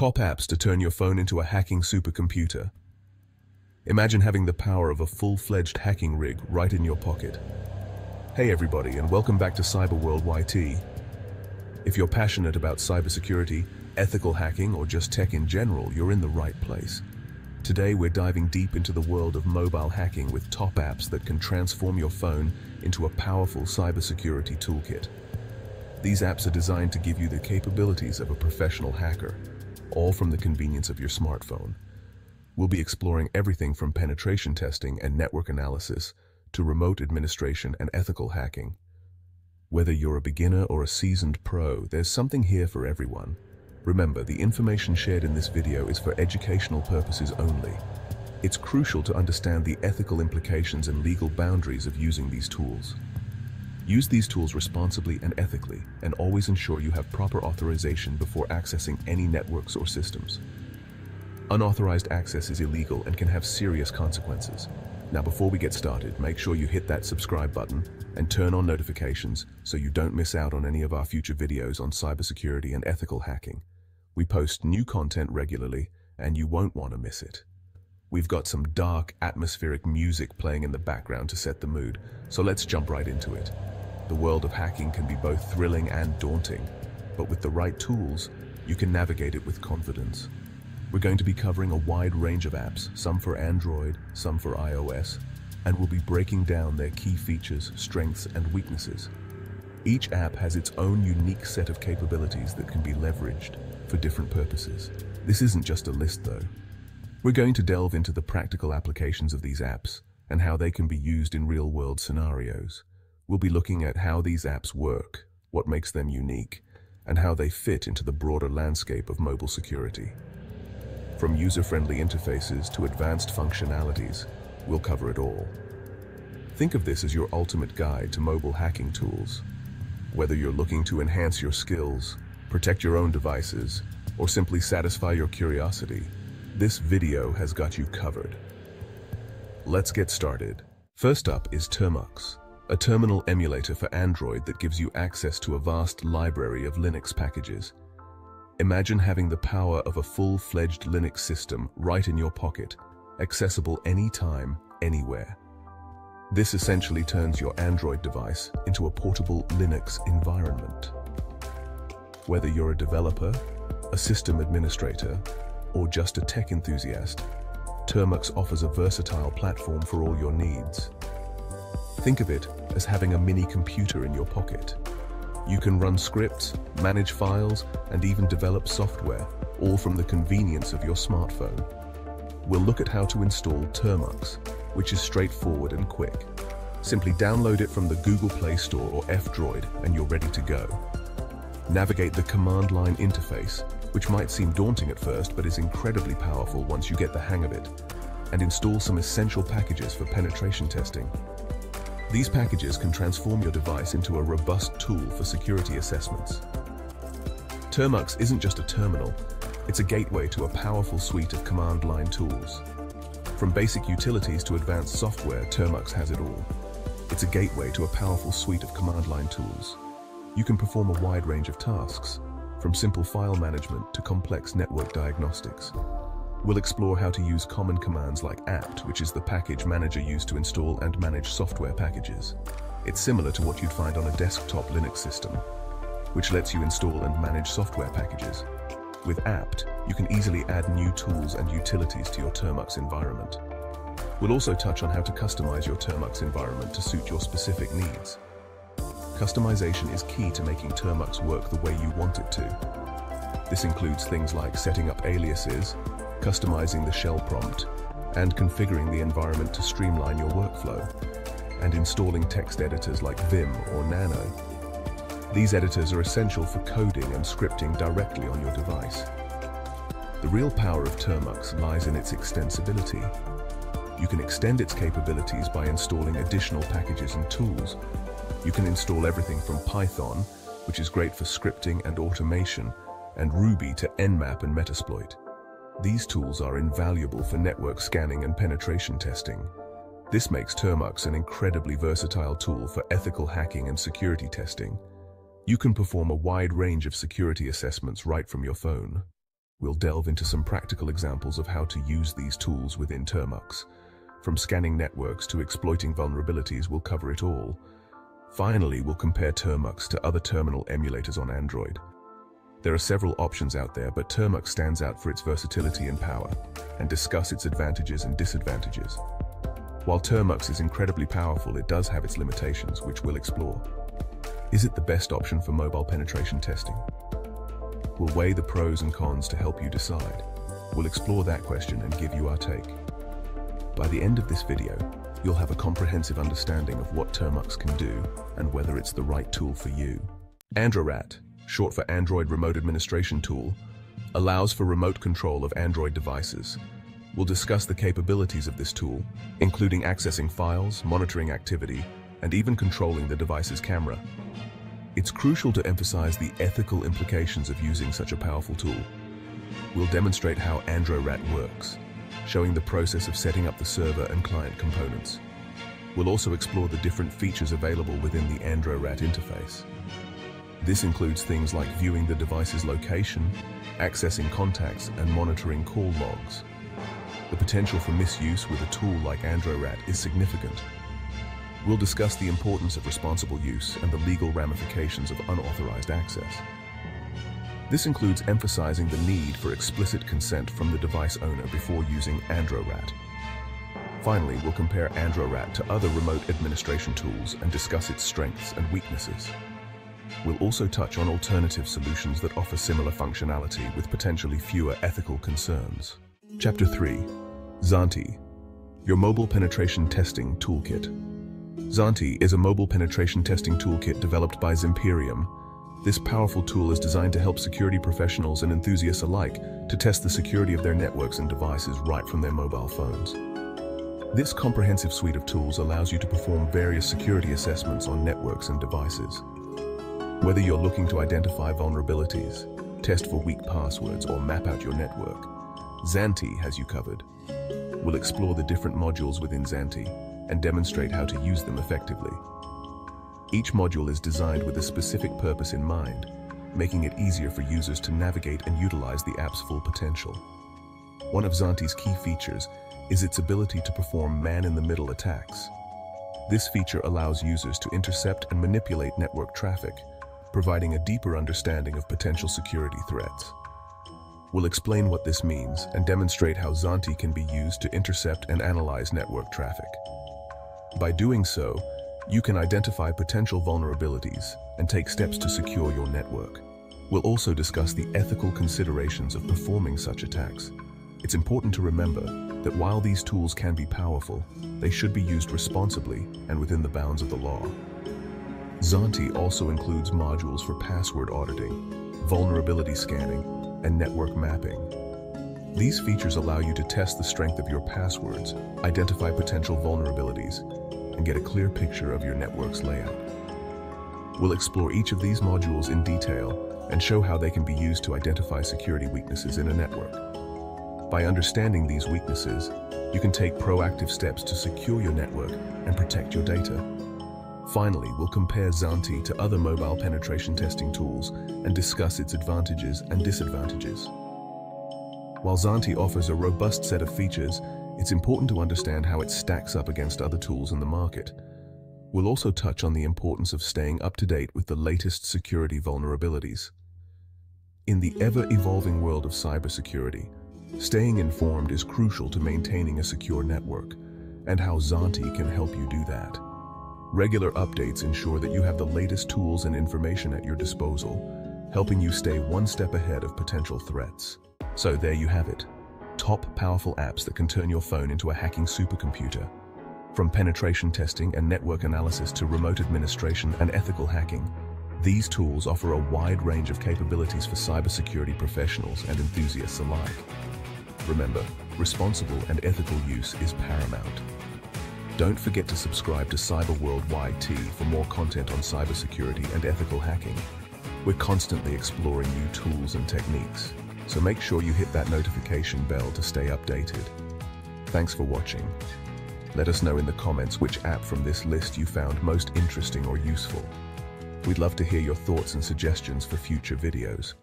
Top apps to turn your phone into a hacking supercomputer. Imagine having the power of a full-fledged hacking rig right in your pocket. Hey everybody, and welcome back to Cyberworld YT. If you're passionate about cybersecurity, ethical hacking, or just tech in general, you're in the right place. Today we're diving deep into the world of mobile hacking with top apps that can transform your phone into a powerful cybersecurity toolkit. These apps are designed to give you the capabilities of a professional hacker, all from the convenience of your smartphone. We'll be exploring everything from penetration testing and network analysis to remote administration and ethical hacking. Whether you're a beginner or a seasoned pro, there's something here for everyone. Remember, the information shared in this video is for educational purposes only. It's crucial to understand the ethical implications and legal boundaries of using these tools. Use these tools responsibly and ethically, and always ensure you have proper authorization before accessing any networks or systems. Unauthorized access is illegal and can have serious consequences. Now before we get started, make sure you hit that subscribe button and turn on notifications so you don't miss out on any of our future videos on cybersecurity and ethical hacking. We post new content regularly and you won't want to miss it. We've got some dark, atmospheric music playing in the background to set the mood, so let's jump right into it. The world of hacking can be both thrilling and daunting, but with the right tools, you can navigate it with confidence. We're going to be covering a wide range of apps, some for Android, some for iOS, and we'll be breaking down their key features, strengths, and weaknesses. Each app has its own unique set of capabilities that can be leveraged for different purposes. This isn't just a list though. We're going to delve into the practical applications of these apps and how they can be used in real-world scenarios. We'll be looking at how these apps work, what makes them unique, and how they fit into the broader landscape of mobile security. From user-friendly interfaces to advanced functionalities, we'll cover it all. Think of this as your ultimate guide to mobile hacking tools. Whether you're looking to enhance your skills, protect your own devices, or simply satisfy your curiosity, this video has got you covered. Let's get started. First up is Termux a terminal emulator for Android that gives you access to a vast library of Linux packages. Imagine having the power of a full-fledged Linux system right in your pocket, accessible anytime, anywhere. This essentially turns your Android device into a portable Linux environment. Whether you're a developer, a system administrator, or just a tech enthusiast, Termux offers a versatile platform for all your needs. Think of it as having a mini computer in your pocket. You can run scripts, manage files, and even develop software, all from the convenience of your smartphone. We'll look at how to install Termux, which is straightforward and quick. Simply download it from the Google Play Store or F-Droid and you're ready to go. Navigate the command line interface, which might seem daunting at first but is incredibly powerful once you get the hang of it, and install some essential packages for penetration testing. These packages can transform your device into a robust tool for security assessments. Termux isn't just a terminal, it's a gateway to a powerful suite of command line tools. From basic utilities to advanced software, Termux has it all. It's a gateway to a powerful suite of command line tools. You can perform a wide range of tasks, from simple file management to complex network diagnostics. We'll explore how to use common commands like apt, which is the package manager used to install and manage software packages. It's similar to what you'd find on a desktop Linux system, which lets you install and manage software packages. With apt, you can easily add new tools and utilities to your Termux environment. We'll also touch on how to customize your Termux environment to suit your specific needs. Customization is key to making Termux work the way you want it to. This includes things like setting up aliases, customizing the shell prompt, and configuring the environment to streamline your workflow, and installing text editors like Vim or Nano. These editors are essential for coding and scripting directly on your device. The real power of Termux lies in its extensibility. You can extend its capabilities by installing additional packages and tools. You can install everything from Python, which is great for scripting and automation, and Ruby to Nmap and Metasploit. These tools are invaluable for network scanning and penetration testing. This makes Termux an incredibly versatile tool for ethical hacking and security testing. You can perform a wide range of security assessments right from your phone. We'll delve into some practical examples of how to use these tools within Termux. From scanning networks to exploiting vulnerabilities, we'll cover it all. Finally, we'll compare Termux to other terminal emulators on Android. There are several options out there, but Termux stands out for its versatility and power, and discuss its advantages and disadvantages. While Termux is incredibly powerful, it does have its limitations, which we'll explore. Is it the best option for mobile penetration testing? We'll weigh the pros and cons to help you decide. We'll explore that question and give you our take. By the end of this video, you'll have a comprehensive understanding of what Termux can do and whether it's the right tool for you. Androrat, short for Android Remote Administration Tool, allows for remote control of Android devices. We'll discuss the capabilities of this tool, including accessing files, monitoring activity, and even controlling the device's camera. It's crucial to emphasize the ethical implications of using such a powerful tool. We'll demonstrate how AndroRat works, showing the process of setting up the server and client components. We'll also explore the different features available within the AndroRat interface. This includes things like viewing the device's location, accessing contacts, and monitoring call logs. The potential for misuse with a tool like AndroRat is significant, We'll discuss the importance of responsible use and the legal ramifications of unauthorized access. This includes emphasizing the need for explicit consent from the device owner before using AndroRat. Finally, we'll compare AndroRat to other remote administration tools and discuss its strengths and weaknesses. We'll also touch on alternative solutions that offer similar functionality with potentially fewer ethical concerns. Chapter 3. zANTI, your mobile penetration testing toolkit. zANTI is a mobile penetration testing toolkit developed by Zimperium. This powerful tool is designed to help security professionals and enthusiasts alike to test the security of their networks and devices right from their mobile phones. This comprehensive suite of tools allows you to perform various security assessments on networks and devices. Whether you're looking to identify vulnerabilities, test for weak passwords, or map out your network, zANTI has you covered. We'll explore the different modules within zANTI and demonstrate how to use them effectively. Each module is designed with a specific purpose in mind, making it easier for users to navigate and utilize the app's full potential. One of zANTI's key features is its ability to perform man-in-the-middle attacks. This feature allows users to intercept and manipulate network traffic, providing a deeper understanding of potential security threats. We'll explain what this means and demonstrate how zANTI can be used to intercept and analyze network traffic. By doing so, you can identify potential vulnerabilities and take steps to secure your network. We'll also discuss the ethical considerations of performing such attacks. It's important to remember that while these tools can be powerful, they should be used responsibly and within the bounds of the law. zANTI also includes modules for password auditing, vulnerability scanning, and network mapping. These features allow you to test the strength of your passwords, identify potential vulnerabilities, and get a clear picture of your network's layout. We'll explore each of these modules in detail and show how they can be used to identify security weaknesses in a network. By understanding these weaknesses, you can take proactive steps to secure your network and protect your data. Finally, we'll compare zANTI to other mobile penetration testing tools and discuss its advantages and disadvantages. While zANTI offers a robust set of features, it's important to understand how it stacks up against other tools in the market. We'll also touch on the importance of staying up to date with the latest security vulnerabilities. In the ever-evolving world of cybersecurity, staying informed is crucial to maintaining a secure network, and how zANTI can help you do that. Regular updates ensure that you have the latest tools and information at your disposal, helping you stay one step ahead of potential threats. So there you have it top powerful apps that can turn your phone into a hacking supercomputer. From penetration testing and network analysis to remote administration and ethical hacking, these tools offer a wide range of capabilities for cybersecurity professionals and enthusiasts alike. Remember, responsible and ethical use is paramount. Don't forget to subscribe to Cyberworld YT for more content on cybersecurity and ethical hacking. We're constantly exploring new tools and techniques so make sure you hit that notification bell to stay updated. Thanks for watching. Let us know in the comments which app from this list you found most interesting or useful. We'd love to hear your thoughts and suggestions for future videos.